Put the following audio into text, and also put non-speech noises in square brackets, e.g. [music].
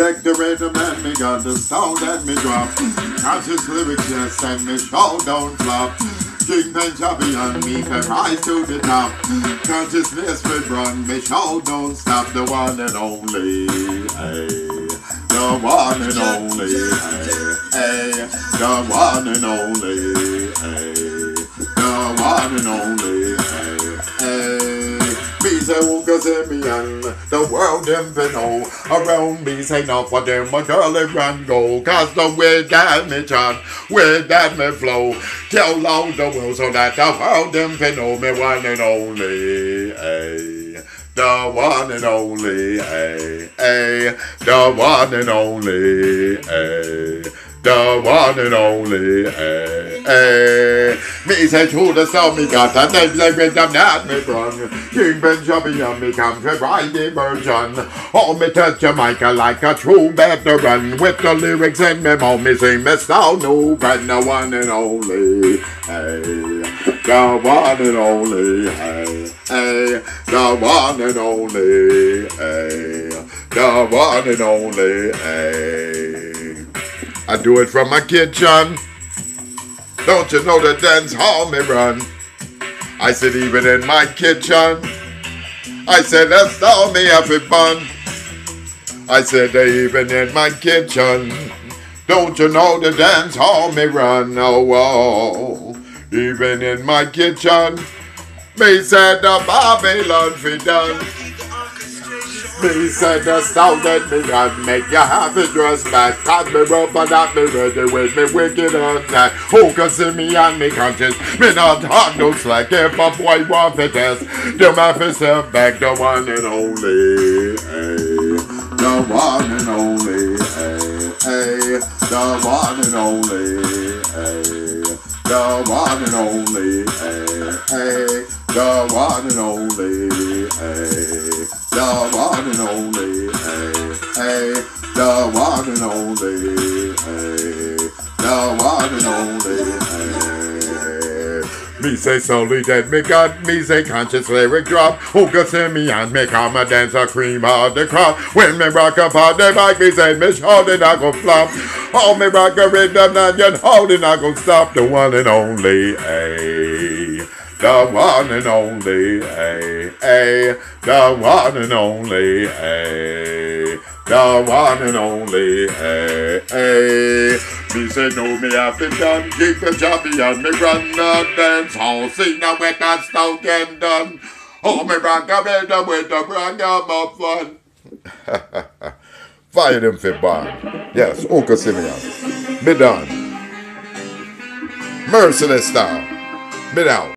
Check the rhythm and me got the sound and me drop. Conscious lyrics, yes, and me show don't flop. King and me can rise to the top. Consciousness will run, me show don't stop. The one and only, hey. The one and only, hey, hey. The one and only, hey. The one and only, hey, hey. Me see and the world them fi know. Around me say not for them girl they run go Cause the way that me chant, way that me flow. Tell out the world so that the world them fi know. Me one and only hey. The one and only, hey, hey, the one and only, hey, the one and only, hey, hey. Me say to the sound me got a name like I'm not me run. King Benjamin and me come to ride the version. Oh, me touch Jamaica like a true veteran. With the lyrics in me mouth, me sing me sound new brand, the one and only, hey, the one and only, hey, hey, the one and only, hey, the one and only, hey. I do it from my kitchen. Don't you know the dance hall me run? I said even in my kitchen. I said that's how me have. I said even in my kitchen. Don't you know the dance hall me run? Oh, oh. even in my kitchen. Me said the Babylon fi done. Me said the sound that me got make you have it dress back. Cause me rub and that me ready with me wicked attack. Who can see me and me conscious? Me not hard no slack. If a boy want to test, them have step back. The one and only, hey. The one and only, hey, hey. The one and only, hey. The one and only, hey, hey. The one and only. The one and only, hey, hey. The one and only, hey. The one and only, hey. Me say solely dead, me got me say conscious lyric drop. Who can see me and me come a dance a cream of the crop. When me rock up on the mic, me say me show it I go flop. Oh, me rock a rhythm and you hold it I go stop. The one and only, hey. The one and only, hey, hey. The one and only, hey. The one and only, hey, hey. Me say no, me have it done. Keep the jobby and me run the dance hall. See now when that stuff get done. Oh, me rock a rhythm with the brand of fun. [laughs] Fire them for band. Yes, Oonka Symeon. Me done. Merciless style. Me down.